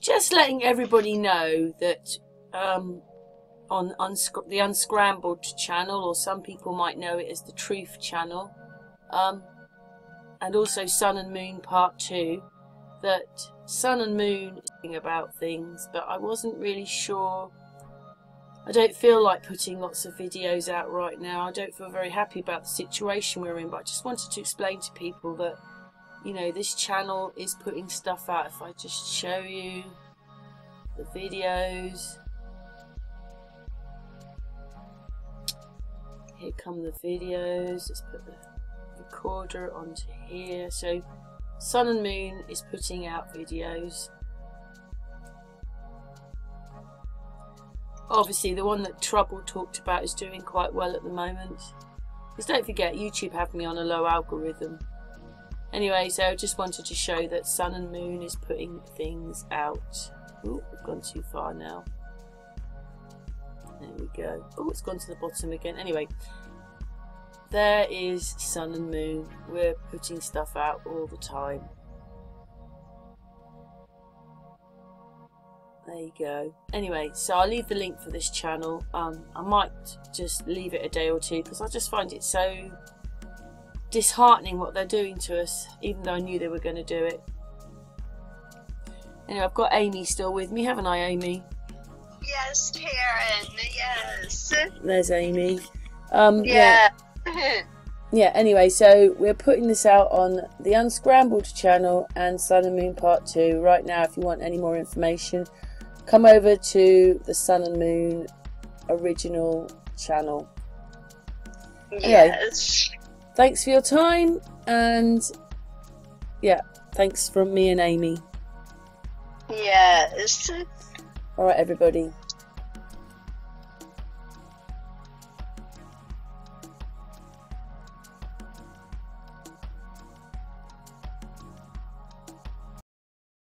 just letting everybody know that um, on unsc- the Unscrambled channel, or some people might know it as the Truth channel, um, and also Sun and Moon Part 2, that Sun and Moon about things, but I wasn't really sure. I don't feel like putting lots of videos out right now. I don't feel very happy about the situation we're in, but I just wanted to explain to people that, you know, this channel is putting stuff out. If I just show you the videos. Here come the videos. Let's put the recorder onto here. So Sun and Moon is putting out videos. Obviously, the one that Trouble talked about is doing quite well at the moment. Because don't forget, YouTube have me on a low algorithm. Anyway, so I just wanted to show that Sun and Moon is putting things out. Oh, we've gone too far now. There we go. Oh, it's gone to the bottom again. Anyway, there is Sun and Moon. We're putting stuff out all the time. There you go. Anyway, so I'll leave the link for this channel. Um, I might just leave it a day or two because I just find it so disheartening what they're doing to us, even though I knew they were going to do it. Anyway, I've got Amy still with me, haven't I, Amy? Yes, Karen. Yes. There's Amy. Um, Yeah. yeah, anyway, so we're putting this out on the Unscrambled channel and Sun and Moon Part 2 right now. If you want any more information, come over to the Sun and Moon original channel. yes. Thanks for your time, and yeah, thanks from me and Amy. Yes. All right, everybody.